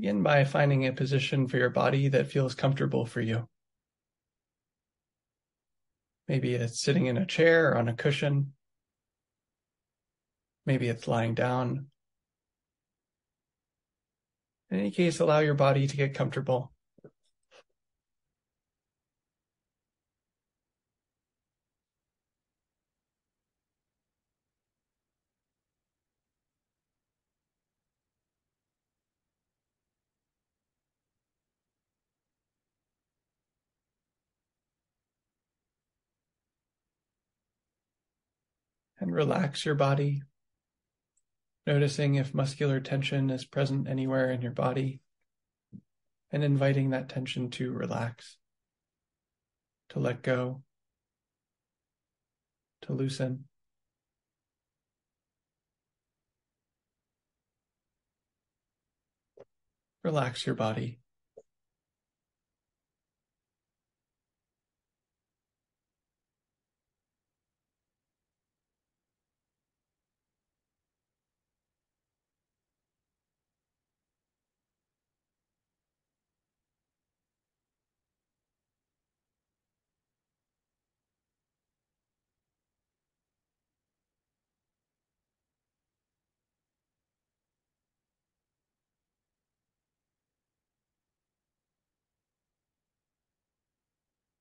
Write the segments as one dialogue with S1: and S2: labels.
S1: Begin by finding a position for your body that feels comfortable for you. Maybe it's sitting in a chair or on a cushion. Maybe it's lying down. In any case, allow your body to get comfortable. Relax your body, noticing if muscular tension is present anywhere in your body, and inviting that tension to relax, to let go, to loosen. Relax your body.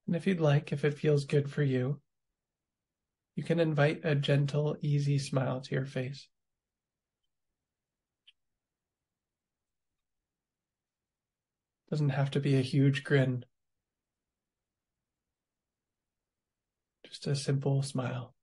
S1: And if you'd like, if it feels good for you, you can invite a gentle, easy smile to your face. Doesn't have to be a huge grin. Just a simple smile.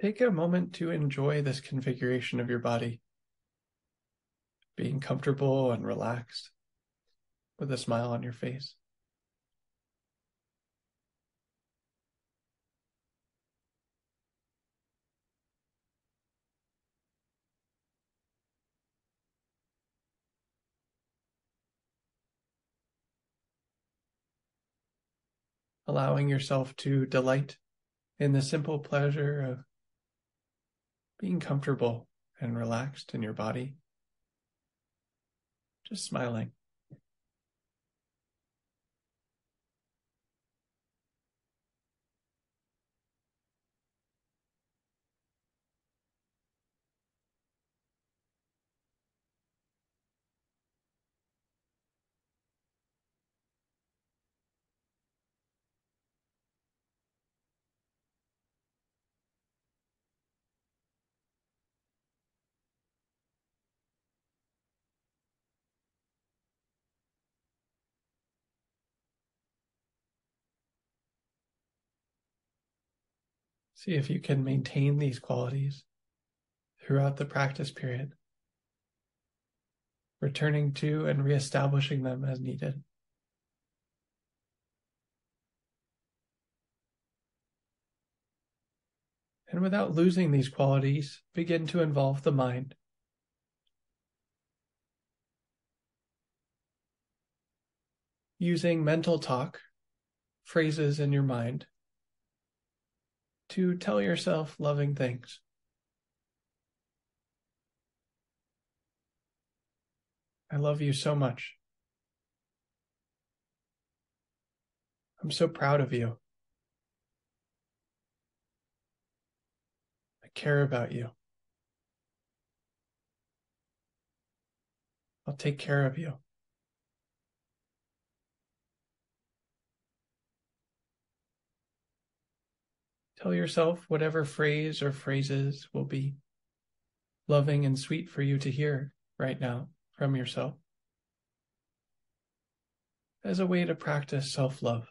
S1: Take a moment to enjoy this configuration of your body, being comfortable and relaxed with a smile on your face. allowing yourself to delight in the simple pleasure of being comfortable and relaxed in your body, just smiling. See if you can maintain these qualities throughout the practice period, returning to and reestablishing them as needed. And without losing these qualities, begin to involve the mind. Using mental talk, phrases in your mind, to tell yourself loving things. I love you so much. I'm so proud of you. I care about you. I'll take care of you. Tell yourself whatever phrase or phrases will be loving and sweet for you to hear right now from yourself as a way to practice self love.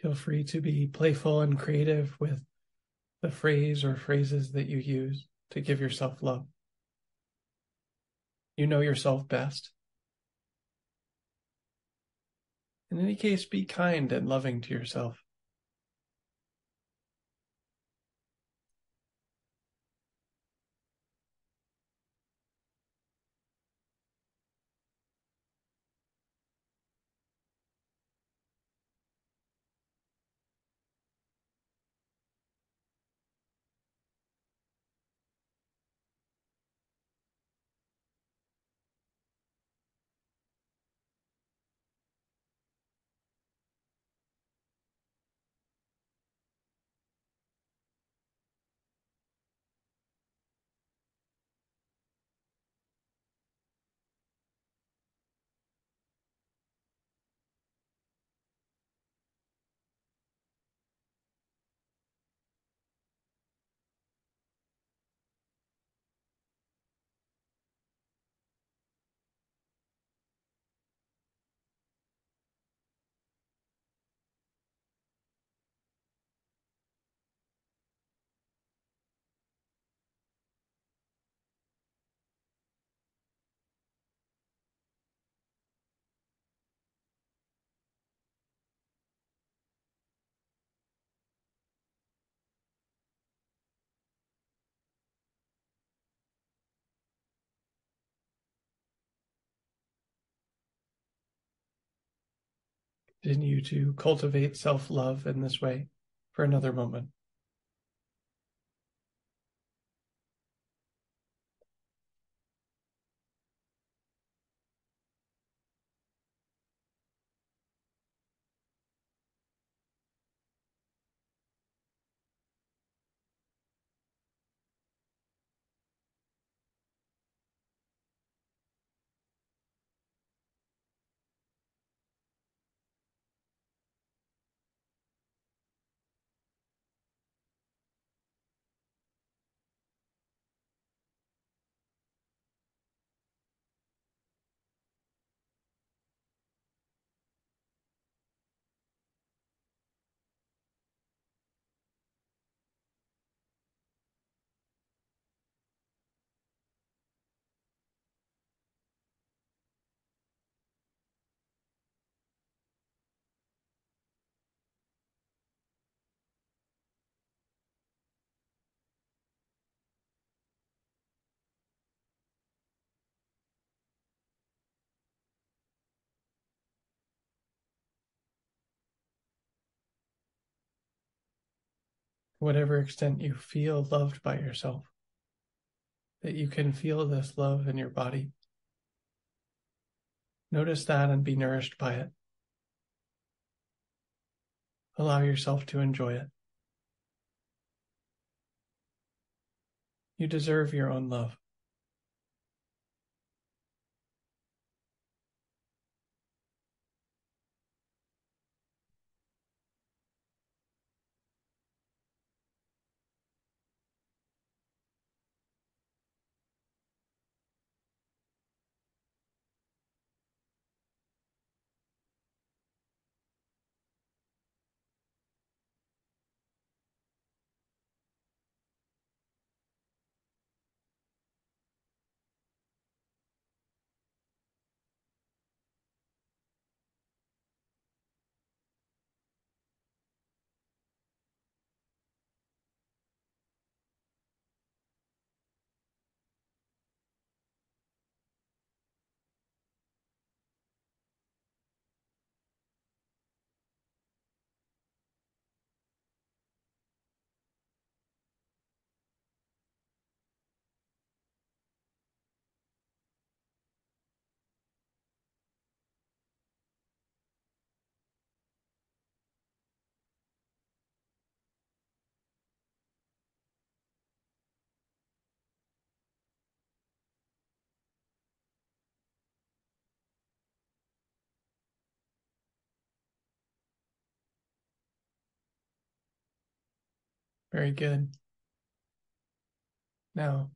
S1: Feel free to be playful and creative with the phrase or phrases that you use to give yourself love. You know yourself best. In any case, be kind and loving to yourself. Continue to cultivate self love in this way for another moment. Whatever extent you feel loved by yourself, that you can feel this love in your body. Notice that and be nourished by it. Allow yourself to enjoy it. You deserve your own love. Very good. Now,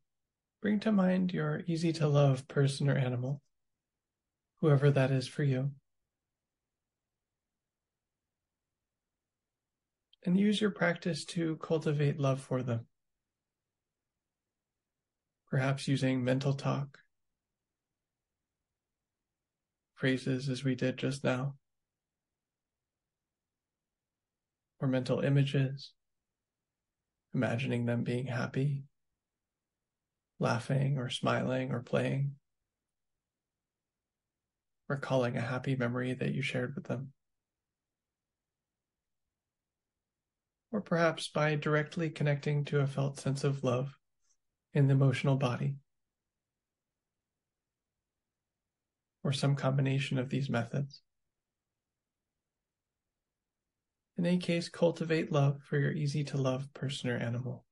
S1: bring to mind your easy to love person or animal, whoever that is for you. and use your practice to cultivate love for them. Perhaps using mental talk, phrases as we did just now, or mental images, imagining them being happy, laughing or smiling or playing, recalling a happy memory that you shared with them. or perhaps by directly connecting to a felt sense of love in the emotional body, or some combination of these methods. In any case, cultivate love for your easy to love person or animal.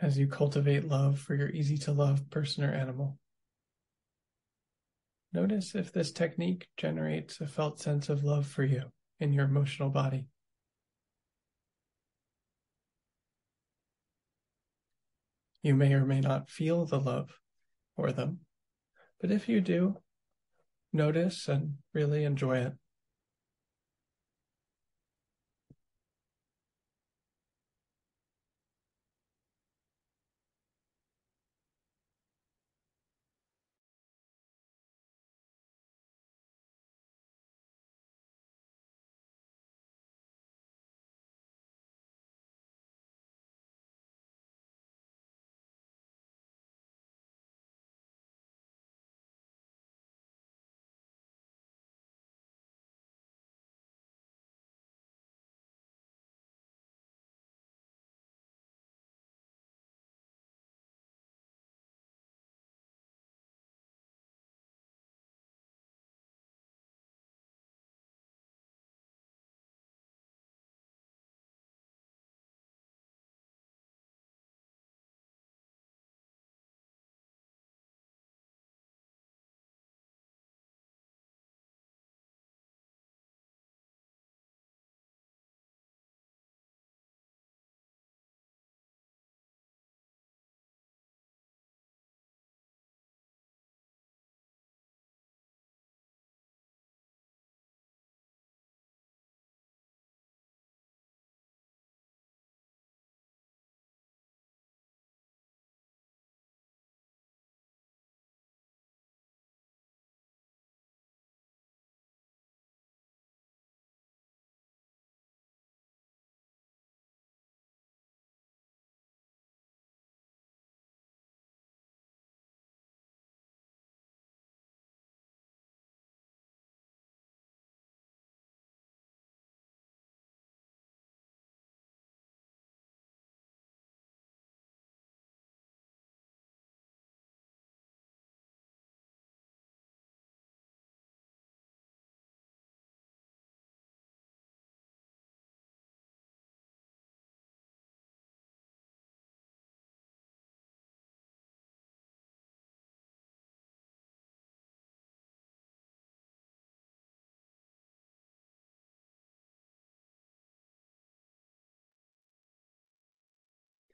S1: As you cultivate love for your easy to love person or animal. Notice if this technique generates a felt sense of love for you in your emotional body. You may or may not feel the love for them, but if you do, notice and really enjoy it.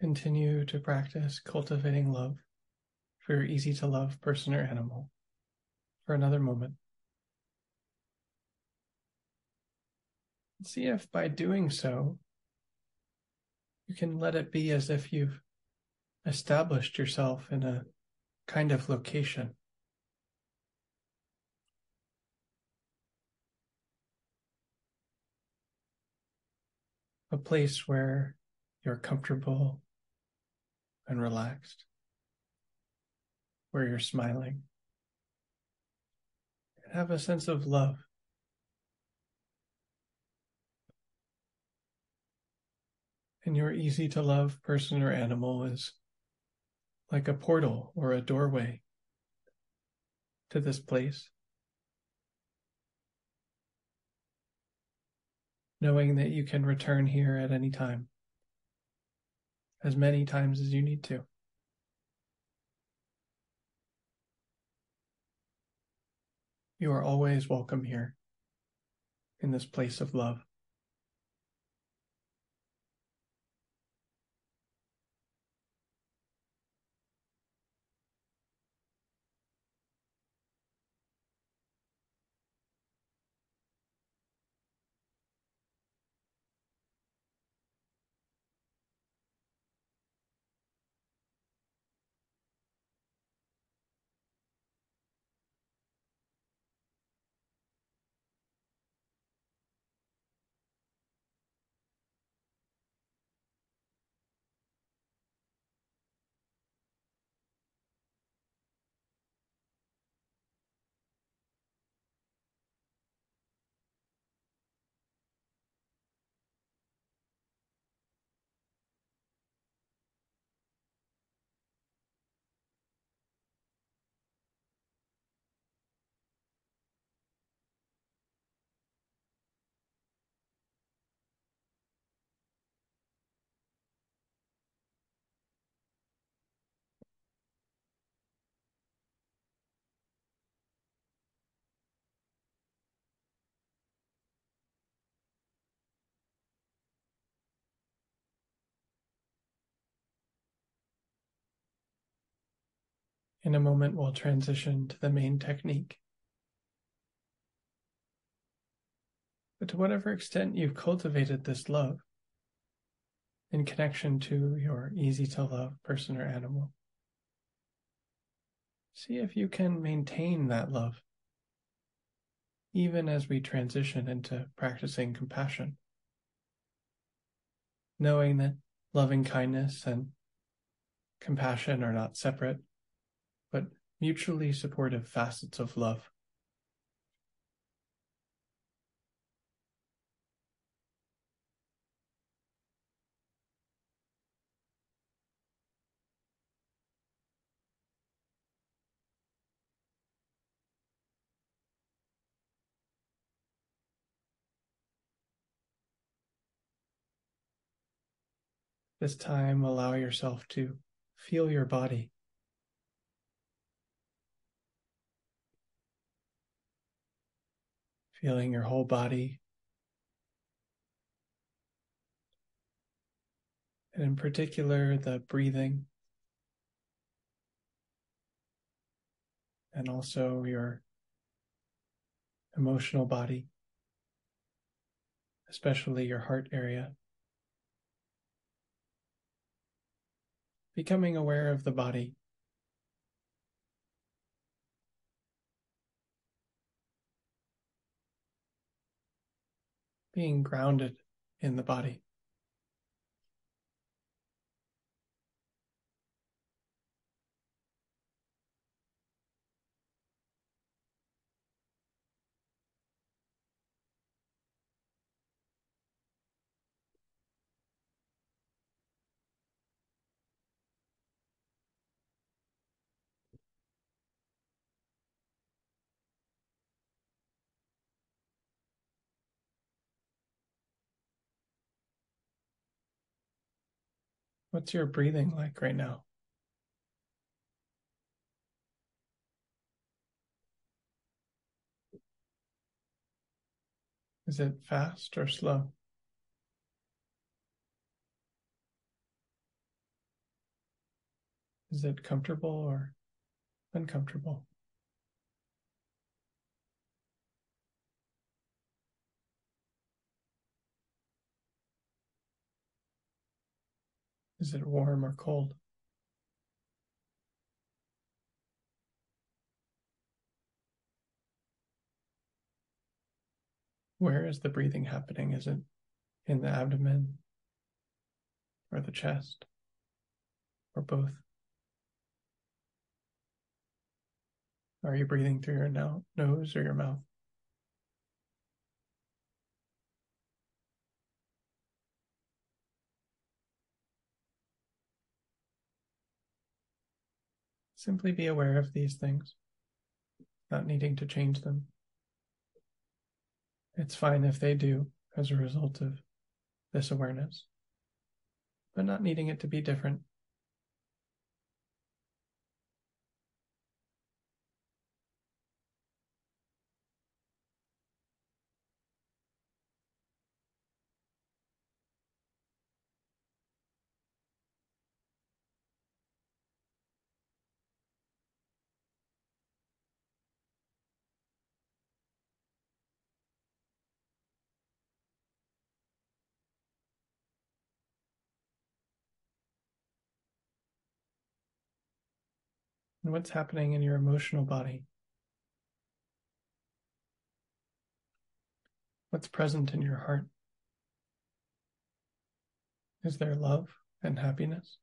S1: Continue to practice cultivating love for your easy to love person or animal for another moment. See if by doing so, you can let it be as if you've established yourself in a kind of location. A place where you're comfortable and relaxed, where you're smiling. And have a sense of love. And your easy to love person or animal is like a portal or a doorway to this place. Knowing that you can return here at any time, as many times as you need to. You are always welcome here in this place of love. In a moment, we'll transition to the main technique. But to whatever extent you've cultivated this love in connection to your easy to love person or animal, see if you can maintain that love even as we transition into practicing compassion. Knowing that loving kindness and compassion are not separate, mutually supportive facets of love. This time, allow yourself to feel your body. Feeling your whole body. And in particular, the breathing. And also your emotional body, especially your heart area. Becoming aware of the body being grounded in the body. What's your breathing like right now? Is it fast or slow? Is it comfortable or uncomfortable? Is it warm or cold? Where is the breathing happening? Is it in the abdomen or the chest or both? Are you breathing through your no- nose or your mouth? Simply be aware of these things, not needing to change them. It's fine if they do as a result of this awareness, but not needing it to be different. And what's happening in your emotional body. What's present in your heart? Is there love and happiness?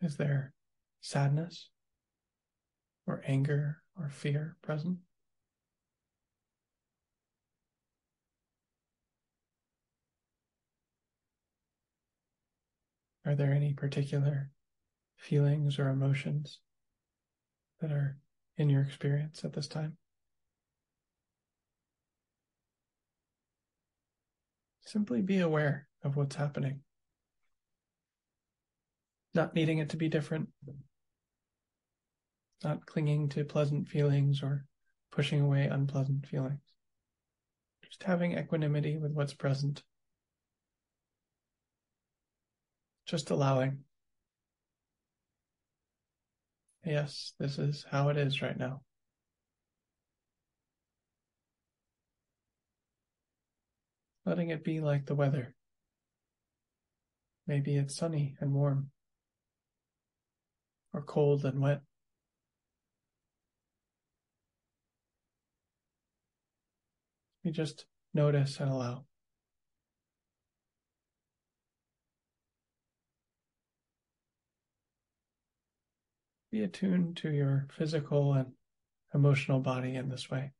S1: Is there sadness or anger or fear present? Are there any particular feelings or emotions that are in your experience at this time? Simply be aware of what's happening, not needing it to be different, not clinging to pleasant feelings or pushing away unpleasant feelings. Just having equanimity with what's present just allowing. Yes, this is how it is right now. Letting it be like the weather. Maybe it's sunny and warm, or cold and wet. You just notice and allow. Be attuned to your physical and emotional body in this way.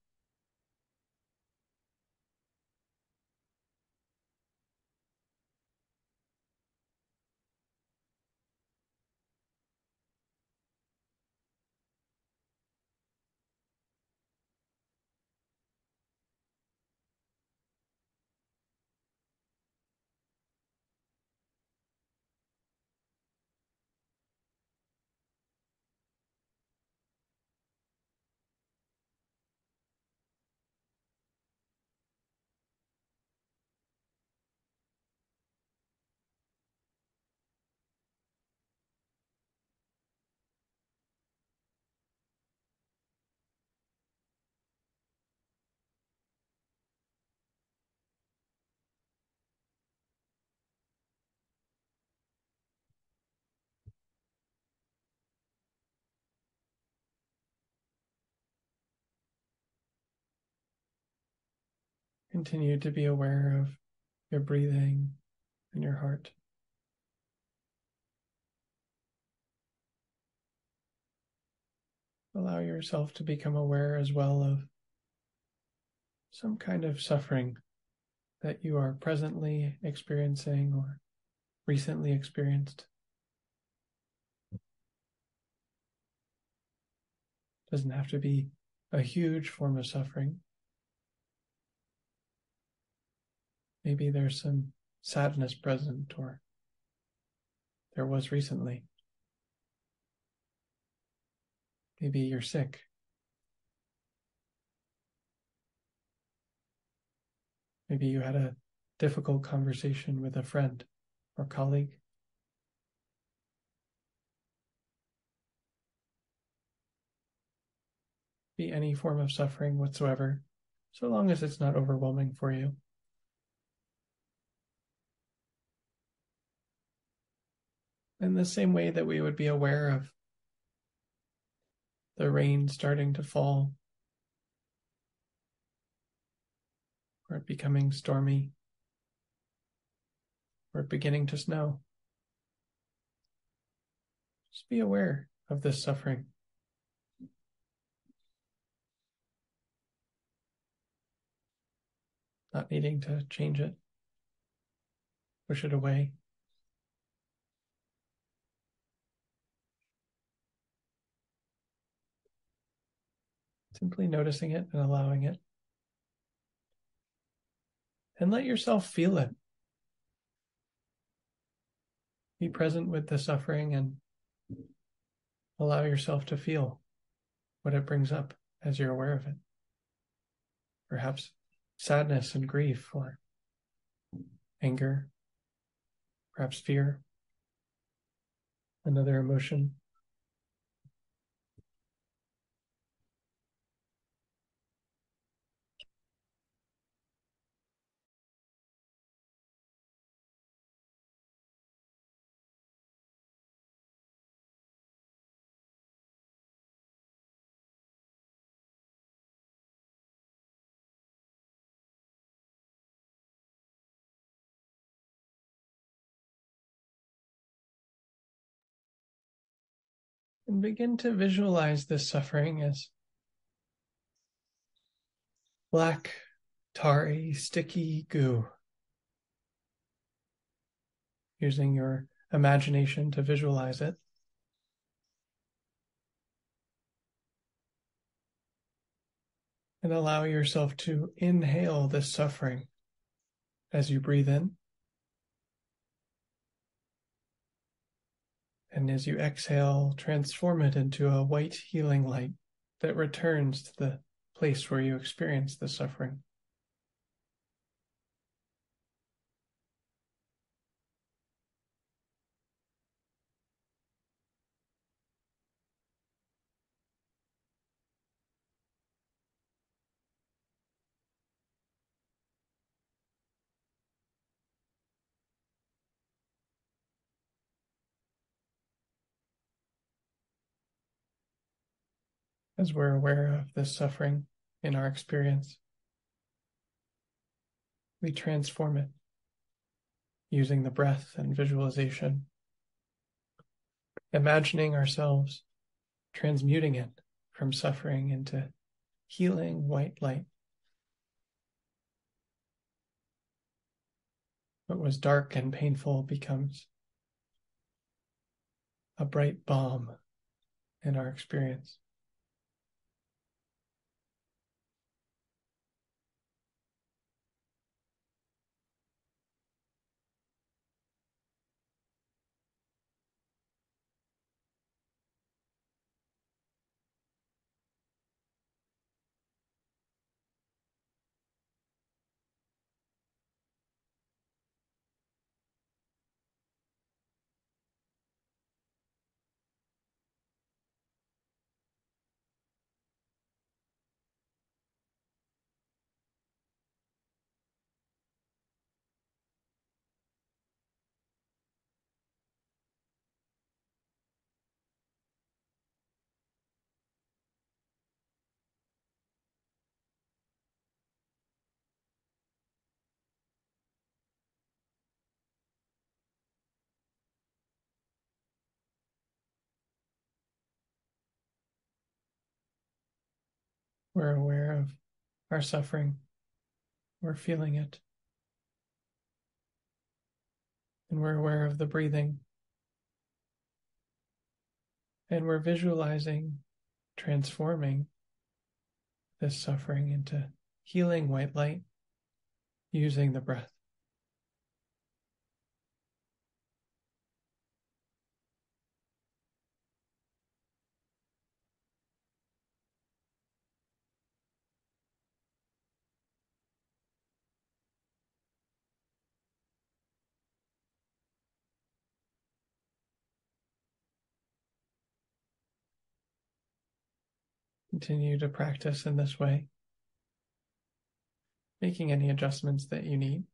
S1: Continue to be aware of your breathing and your heart. Allow yourself to become aware as well of some kind of suffering that you are presently experiencing or recently experienced. Doesn't have to be a huge form of suffering. Maybe there's some sadness present, or there was recently. Maybe you're sick. Maybe you had a difficult conversation with a friend or colleague. Be any form of suffering whatsoever, so long as it's not overwhelming for you. In the same way that we would be aware of the rain starting to fall or it becoming stormy or beginning to snow. Just be aware of this suffering. Not needing to change it, push it away. Simply noticing it and allowing it. And let yourself feel it. Be present with the suffering and allow yourself to feel what it brings up as you're aware of it. Perhaps sadness and grief or anger, perhaps fear, another emotion. And begin to visualize this suffering as black, tarry, sticky goo. Using your imagination to visualize it. And allow yourself to inhale this suffering as you breathe in. And as you exhale, transform it into a white healing light that returns to the place where you experience the suffering. As we're aware of this suffering in our experience, we transform it using the breath and visualization, imagining ourselves transmuting it from suffering into healing white light. What was dark and painful becomes a bright balm in our experience. We're aware of our suffering. We're feeling it. And we're aware of the breathing. And we're visualizing transforming this suffering into healing white light using the breath. Continue to practice in this way, making any adjustments that you need.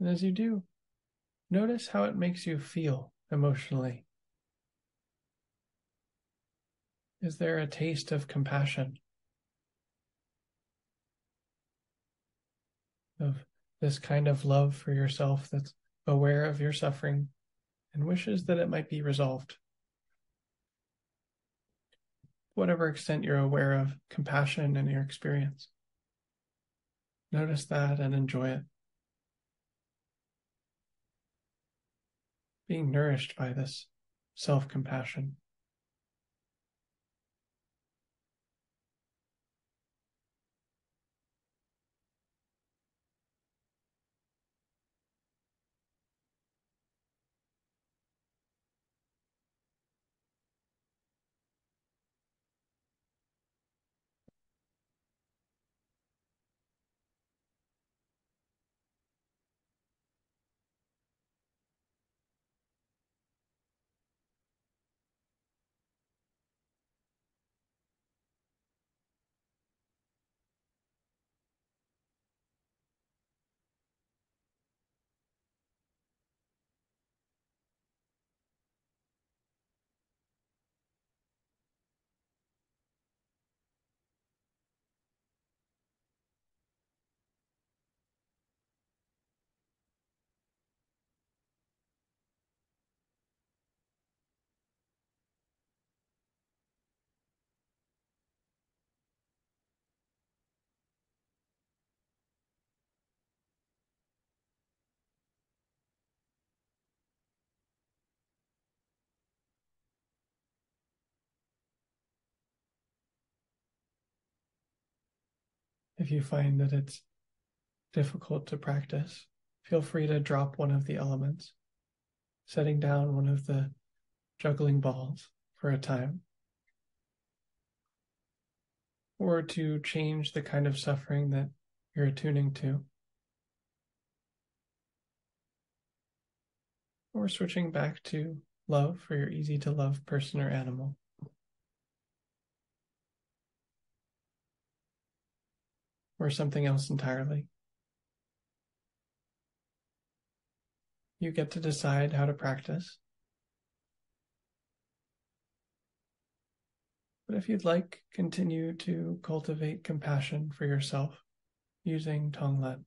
S1: And as you do, notice how it makes you feel emotionally. Is there a taste of compassion? Of this kind of love for yourself that's aware of your suffering and wishes that it might be resolved. Whatever extent you're aware of compassion in your experience, notice that and enjoy it. Being nourished by this self compassion. If you find that it's difficult to practice, feel free to drop one of the elements, setting down one of the juggling balls for a time, or to change the kind of suffering that you're attuning to, or switching back to love for your easy to love person or animal. Or something else entirely. You get to decide how to practice. But if you'd like, continue to cultivate compassion for yourself using Tonglen.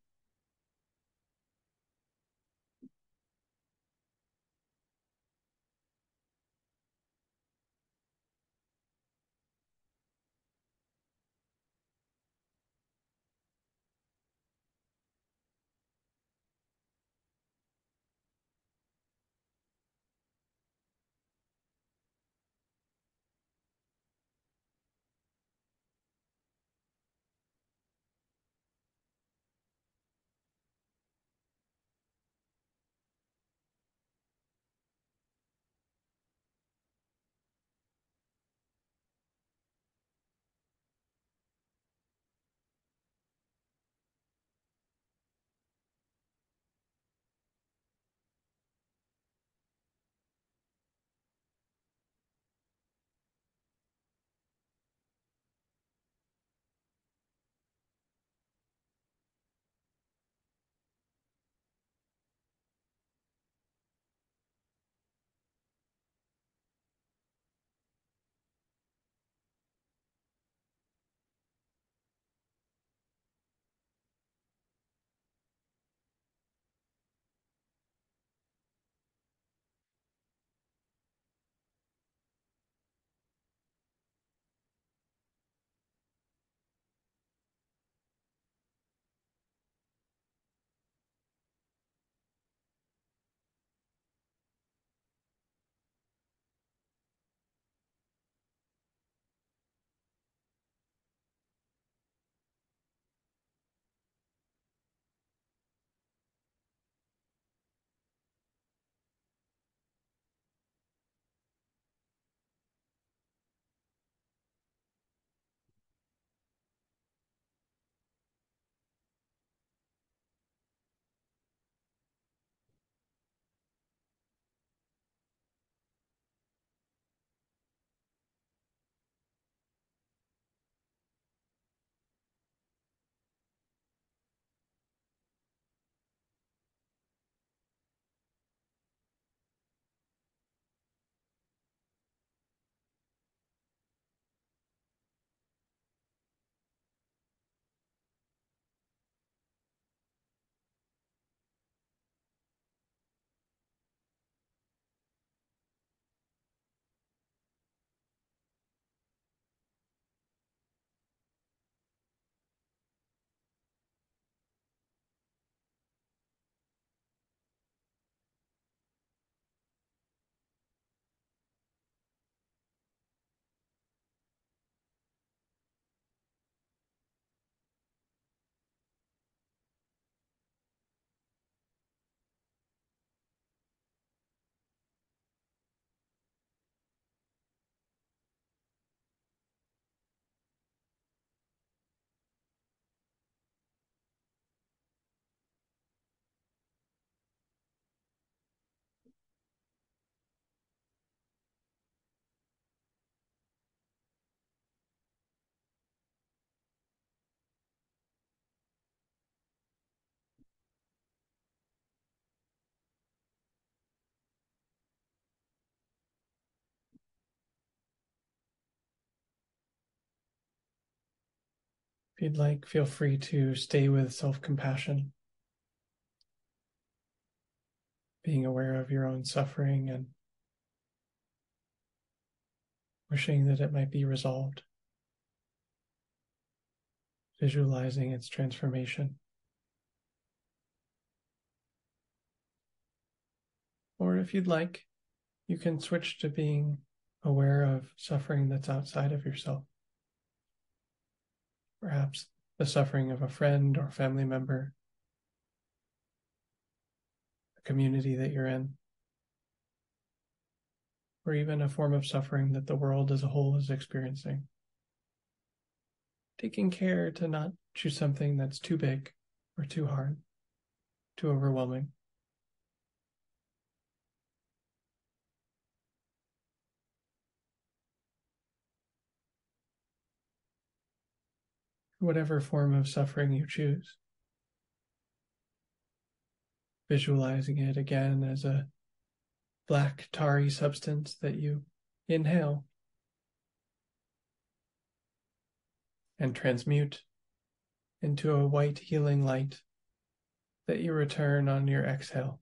S1: You'd like, feel free to stay with self compassion, being aware of your own suffering and wishing that it might be resolved, visualizing its transformation. Or if you'd like, you can switch to being aware of suffering that's outside of yourself perhaps the suffering of a friend or family member, a community that you're in, or even a form of suffering that the world as a whole is experiencing. Taking care to not choose something that's too big or too hard, too overwhelming. Whatever form of suffering you choose. Visualizing it again as a black tarry substance that you inhale and transmute into a white healing light that you return on your exhale.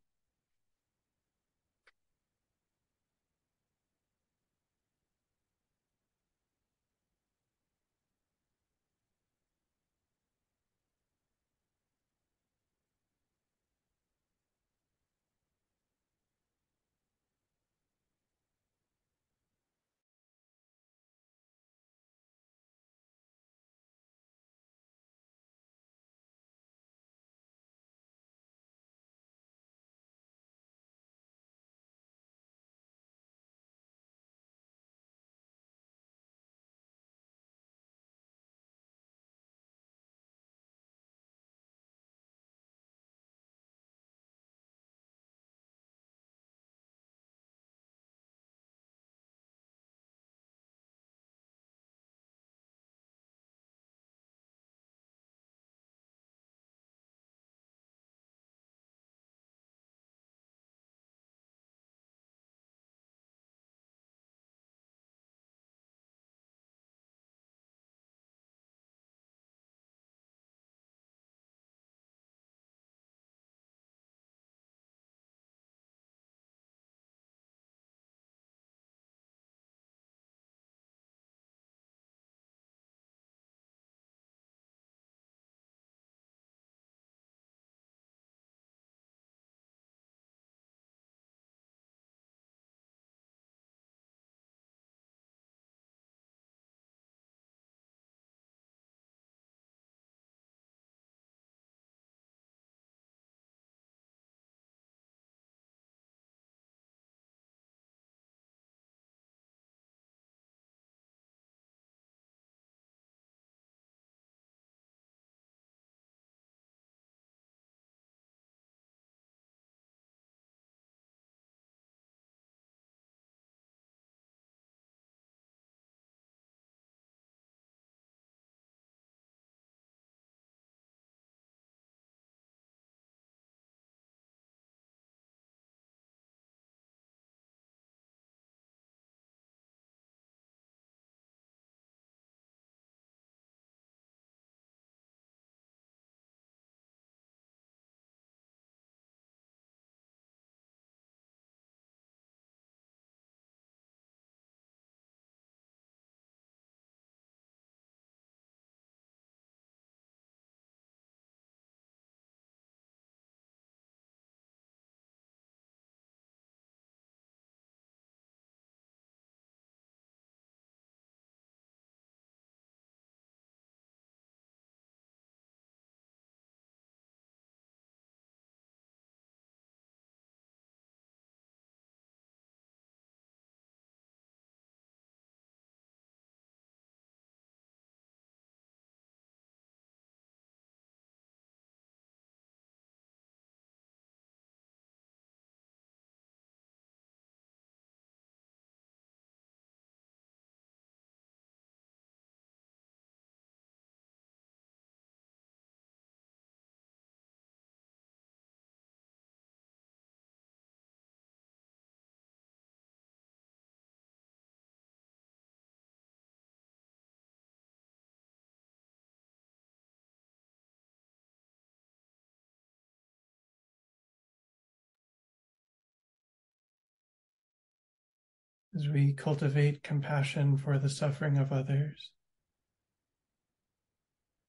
S1: As we cultivate compassion for the suffering of others,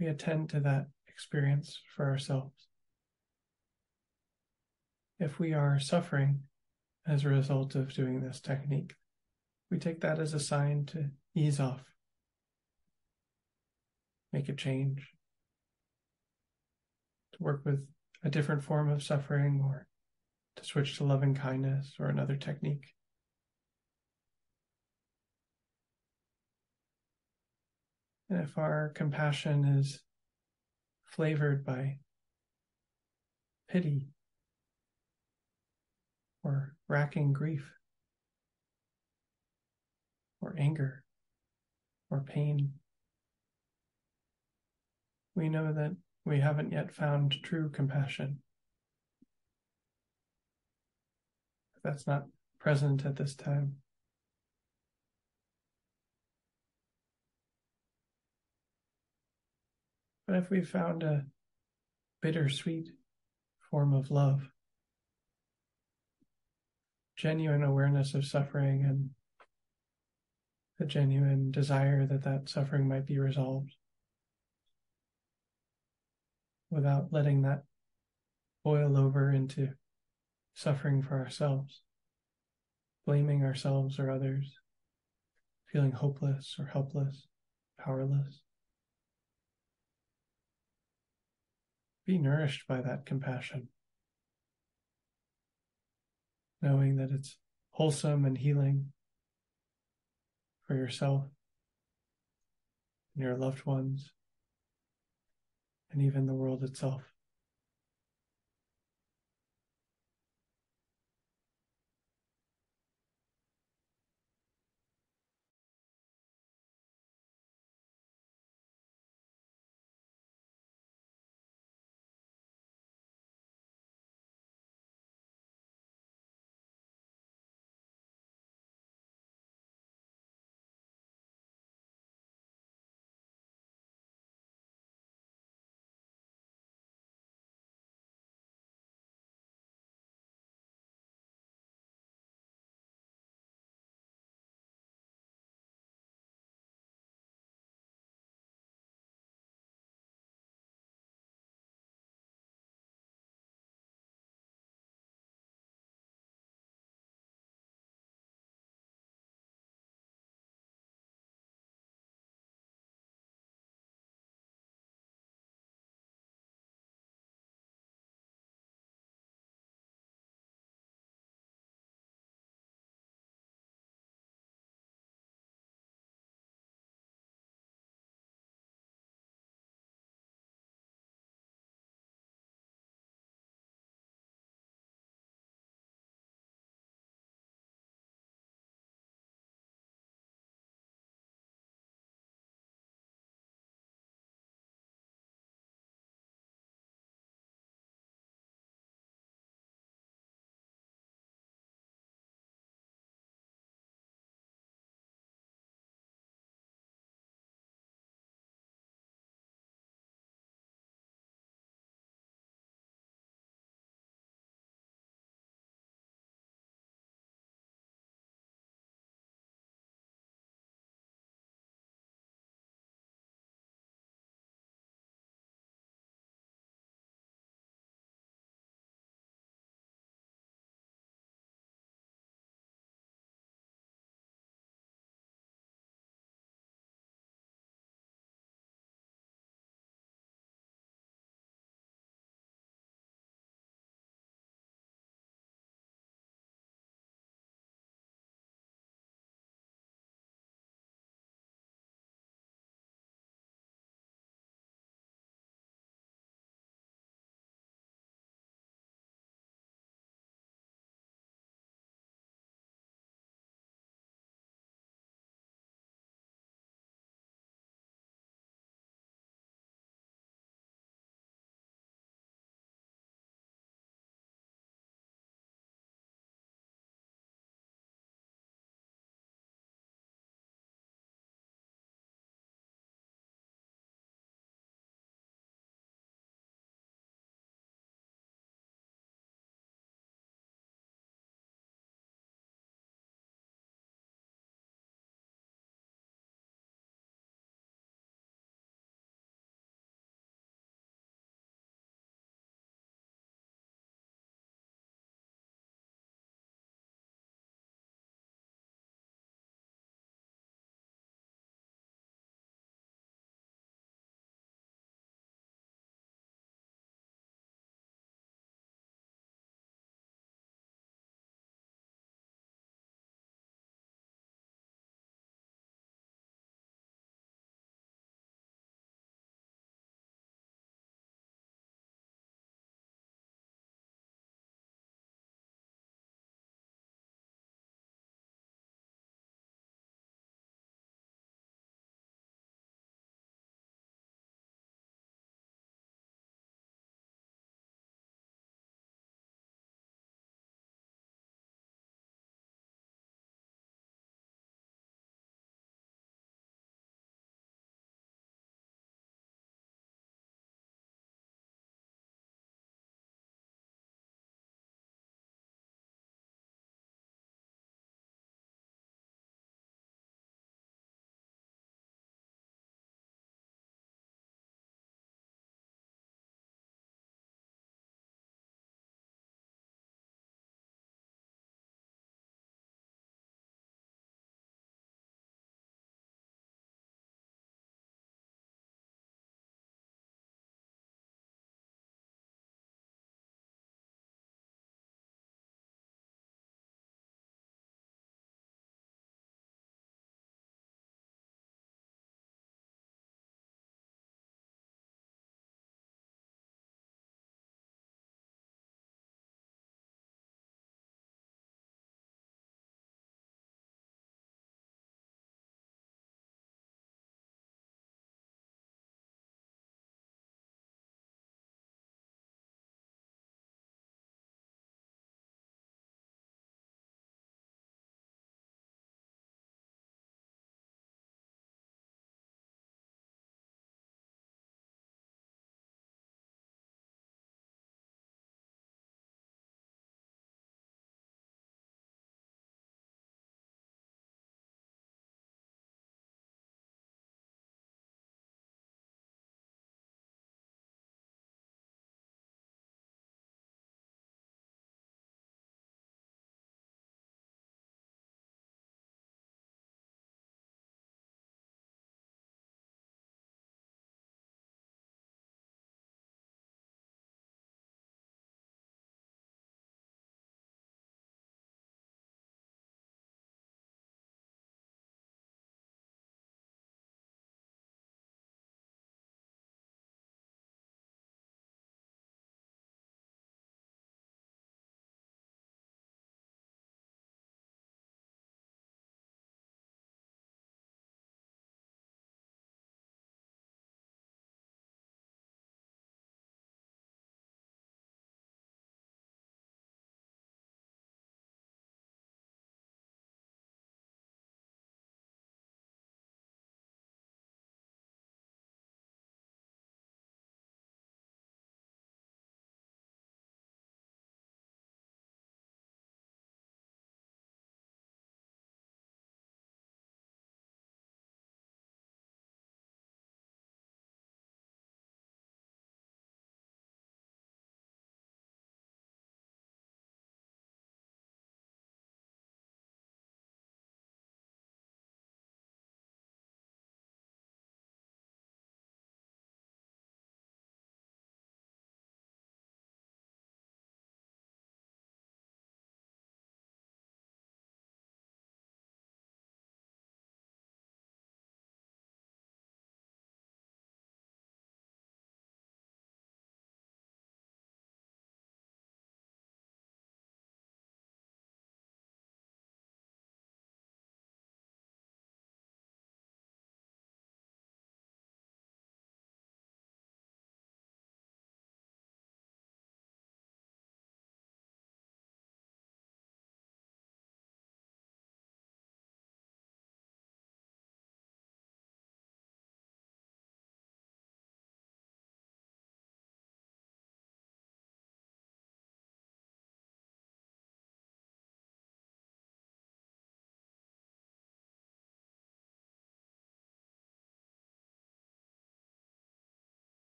S1: we attend to that experience for ourselves. If we are suffering as a result of doing this technique, we take that as a sign to ease off, make a change, to work with a different form of suffering or to switch to loving kindness or another technique. And if our compassion is flavored by pity or racking grief or anger or pain, we know that we haven't yet found true compassion. That's not present at this time. But if we found a bittersweet form of love, genuine awareness of suffering and a genuine desire that that suffering might be resolved without letting that boil over into suffering for ourselves, blaming ourselves or others, feeling hopeless or helpless, powerless. Be nourished by that compassion, knowing that it's wholesome and healing for yourself and your loved ones and even the world itself.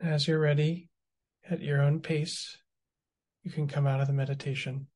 S1: As you're ready, at your own pace, you can come out of the meditation.